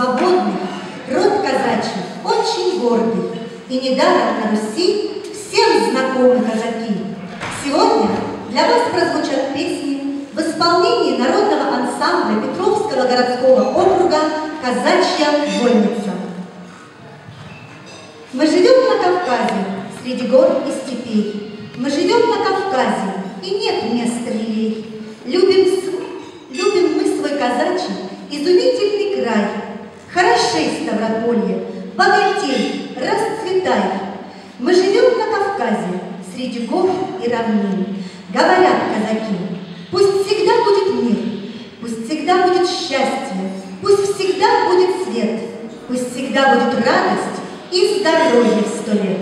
свободный, род казачий очень гордый. И недаром на Руси всем знакомы казаки. Сегодня для вас прозвучат песни в исполнении народного ансамбля Петровского городского округа «Казачья вольница». Мы живем на Кавказе, среди гор и степей. Мы живем на Кавказе, и нет места милей. Любим, любим мы свой казачий, изумительный край. Хорошей Ставрополье, богатей, расцветай. Мы живем на Кавказе, среди гор и равнин. Говорят казаки, пусть всегда будет мир, пусть всегда будет счастье, пусть всегда будет свет, пусть всегда будет радость и здоровье в сто лет.